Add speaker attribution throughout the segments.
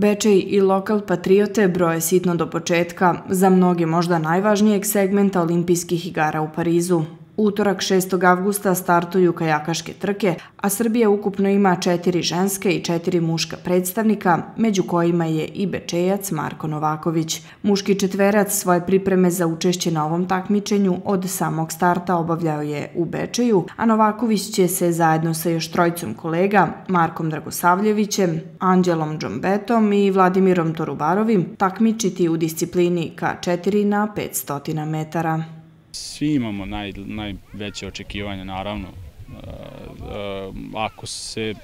Speaker 1: Bečej i lokal Patriote broje sitno do početka, za mnoge možda najvažnijeg segmenta olimpijskih igara u Parizu. Utorak 6. avgusta startuju kajakaške trke, a Srbija ukupno ima četiri ženske i četiri muška predstavnika, među kojima je i bečejac Marko Novaković. Muški četverac svoje pripreme za učešće na ovom takmičenju od samog starta obavljao je u Bečeju, a Novaković će se zajedno sa još trojcom kolega, Markom Dragosavljevićem, Anđelom Džombetom i Vladimirom Torubarovim, takmičiti u disciplini K4 na 500 metara.
Speaker 2: Svi imamo naj, najveće očekivanja, naravno. E, e, ako se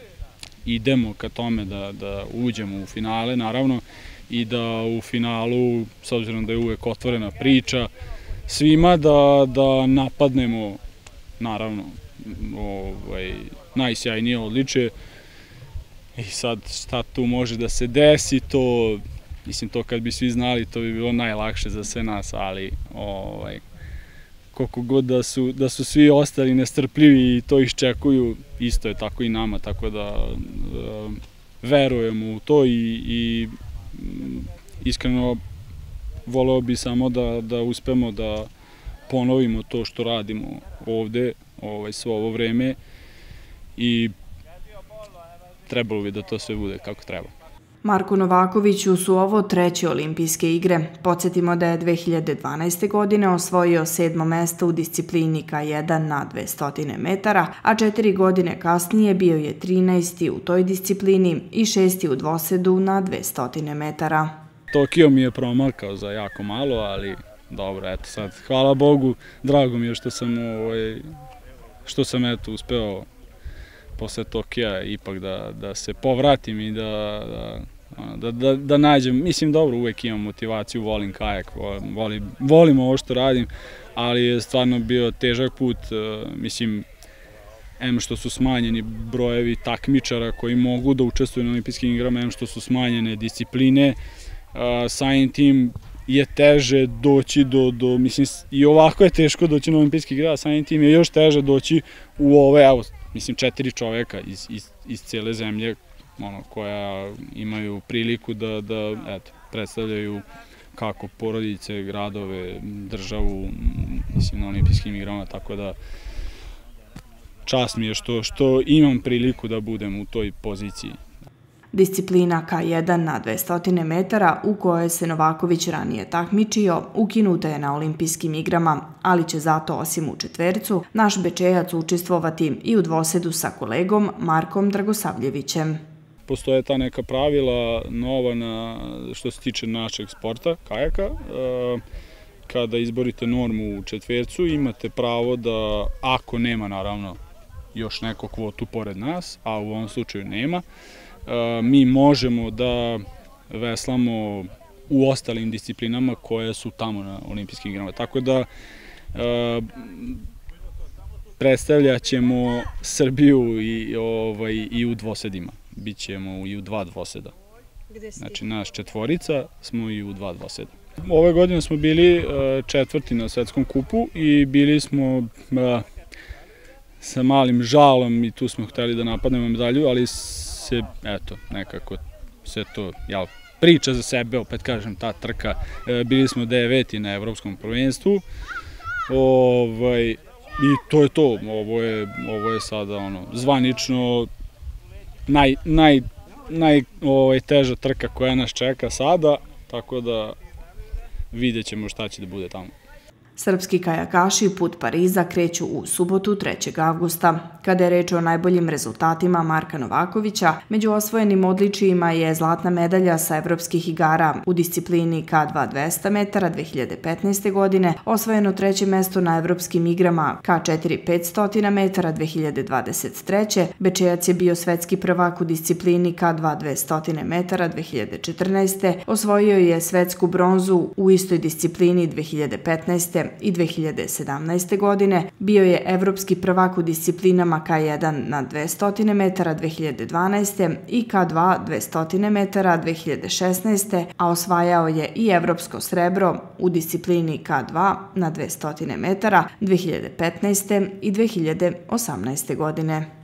Speaker 2: idemo ka tome da, da uđemo u finale, naravno, i da u finalu, s obzirom da je uvek otvorena priča, svima da, da napadnemo, naravno, ovaj, najsjajnije odličje. I sad šta tu može da se desi, to, mislim, to kad bi svi znali, to bi bilo najlakše za sve nas, ali ovaj, koliko god da su, da su svi ostali nestrpljivi i to iščekuju, isto je tako i nama, tako da uh, verujemo u to i, i mm, iskreno voleo bi samo da, da uspemo da ponovimo to što radimo ovde ovaj, svo ovo vreme i trebalo bi da to sve bude kako treba.
Speaker 1: Marko Novakoviću su ovo treće olimpijske igre. Podsjetimo da je 2012. godine osvojio sedmo mesto u disciplini K1 na 200 metara, a četiri godine kasnije bio je 13. u toj disciplini i šesti u dvosedu na 200 metara.
Speaker 2: Tokio mi je promakao za jako malo, ali dobro, eto sad, hvala Bogu, drago mi je što sam, ovaj, što sam eto uspeo posle Tokija ipak da, da se povratim i da, da da, da, da nađem, mislim dobro, uvek imam motivaciju, volim kajak, volim, volim ovo što radim, ali je stvarno bio težak put, e, mislim, em što su smanjeni brojevi takmičara koji mogu da učestvuju na olimpijskim igrama, em što su smanjene discipline, samim tim je teže doći do, do, mislim, i ovako je teško doći na olimpijski igra, samim tim je još teže doći u ove, evo, mislim, četiri čoveka iz, iz, iz cele zemlje ono, koja imaju priliku da, da eto, predstavljaju kako porodice, gradove, državu, mislim, na olimpijskim igrama, tako da čast mi je što, što imam priliku da budem u toj poziciji.
Speaker 1: Disciplina K1 na 200 metara u kojoj se Novaković ranije takmičio ukinuta je na olimpijskim igrama, ali će zato osim u četvercu naš bečejac učestvovati i u dvosedu sa kolegom Markom Dragosavljevićem
Speaker 2: postoje ta neka pravila nova na, što se tiče našeg sporta, kajaka. E, kada izborite normu u četvercu, imate pravo da, ako nema naravno još neko kvotu pored nas, a u ovom slučaju nema, e, mi možemo da veslamo u ostalim disciplinama koje su tamo na olimpijskim igrama. Tako da e, predstavljat ćemo Srbiju i, ovaj, i u dvosedima bit ćemo i u dva dvoseda. Znači, naš četvorica smo i u dva dvoseda. Ove godine smo bili e, četvrti na svetskom kupu i bili smo e, sa malim žalom i tu smo hteli da napadnemo medalju, ali se, eto, nekako se to, jel, priča za sebe, opet kažem, ta trka. E, bili smo deveti na evropskom prvenstvu. Ovaj, I to je to, ovo je, ovo je sada ono, zvanično naj, naj, naj ovaj, teža trka koja nas čeka sada, tako da vidjet ćemo šta će da bude tamo.
Speaker 1: Srpski kajakaši put Pariza kreću u subotu 3. avgusta. Kada je reč o najboljim rezultatima Marka Novakovića, među osvojenim odličijima je zlatna medalja sa evropskih igara u disciplini K2 200 metara 2015. godine, osvojeno treće mesto na evropskim igrama K4 500 metara 2023. Bečejac je bio svetski prvak u disciplini K2 200 metara 2014. Osvojio je svetsku bronzu u istoj disciplini 2015 i 2017. godine, bio je evropski prvak u disciplinama K1 na 200 metara 2012. i K2 200 metara 2016. a osvajao je i evropsko srebro u disciplini K2 na 200 metara 2015. i 2018. godine.